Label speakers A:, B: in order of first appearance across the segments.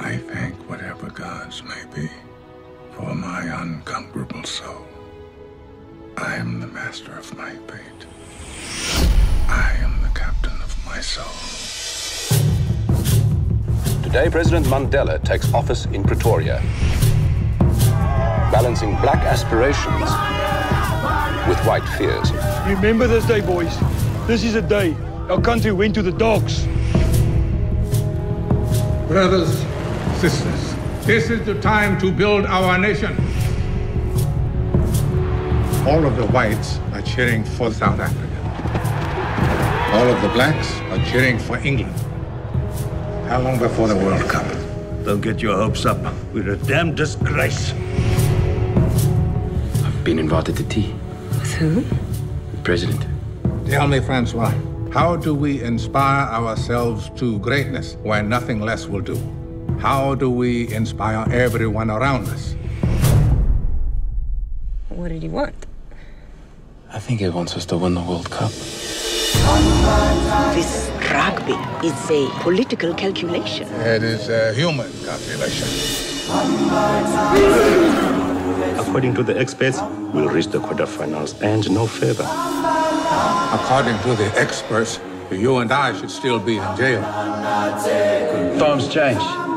A: I thank whatever gods may be for my unconquerable soul. I am the master of my fate. I am the captain of my soul.
B: Today, President Mandela takes office in Pretoria, balancing black aspirations with white fears.
C: Remember this day, boys. This is a day our country went to the dogs.
A: Brothers, sisters, this is the time to build our nation. All of the whites are cheering for South Africa. All of the blacks are cheering for England. How long before the World Cup?
D: Don't get your hopes up. We're a damn disgrace.
E: I've been invited to tea.
F: With who?
E: The president.
A: Tell me, Francois, how do we inspire ourselves to greatness when nothing less will do? How do we inspire everyone around us?
F: What did he want?
E: I think he wants us to win the World Cup.
G: This rugby is a political calculation.
A: It is a human calculation.
D: According to the experts, we'll reach the quarterfinals and no further.
A: According to the experts, you and I should still be in jail.
E: Times change.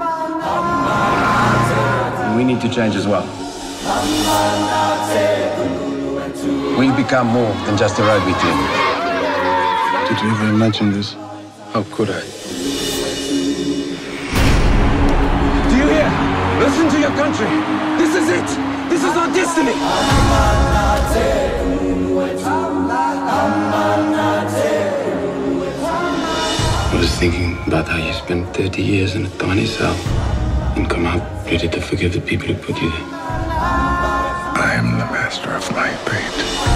E: And we need to change as well. We become more than just a rugby team.
A: Did you ever imagine this?
E: How could I?
C: Do you hear? Listen to your country. This is it. This is our destiny.
E: I was thinking about how you spent 30 years in a tiny cell and come out ready to forgive the people who put you there. I am the master of my fate.